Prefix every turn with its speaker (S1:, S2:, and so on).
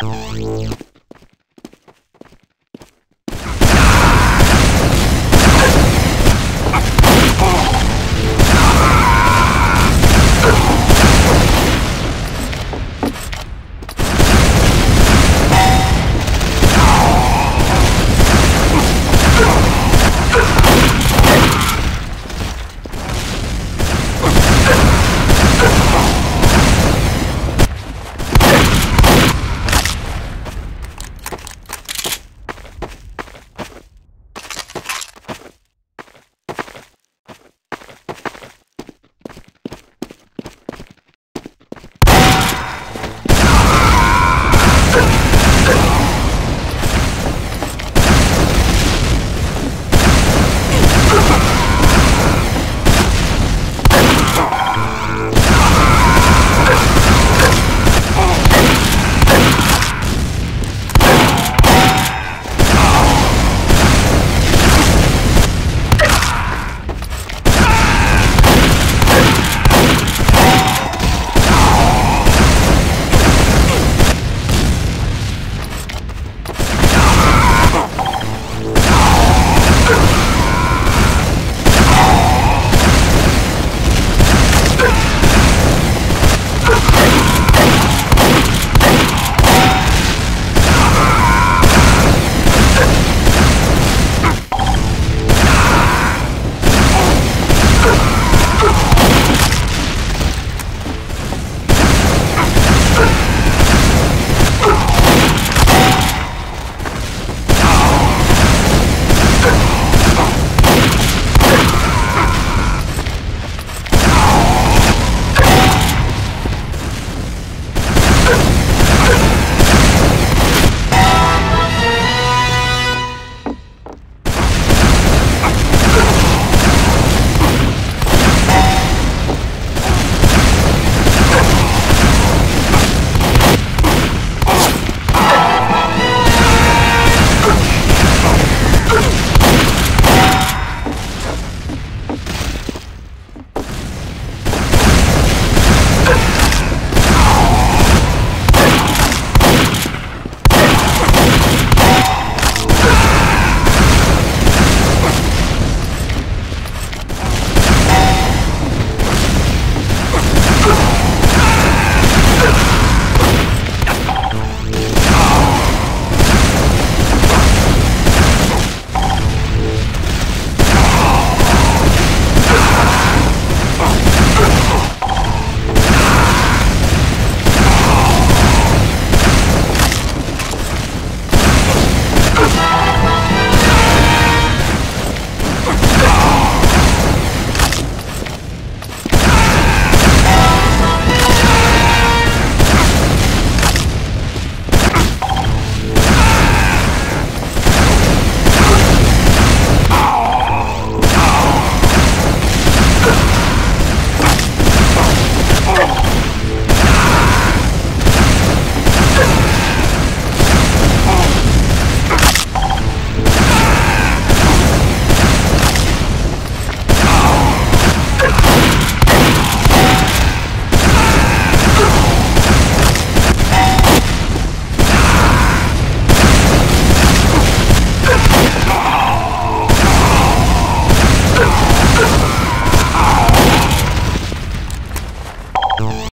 S1: Oh, yeah.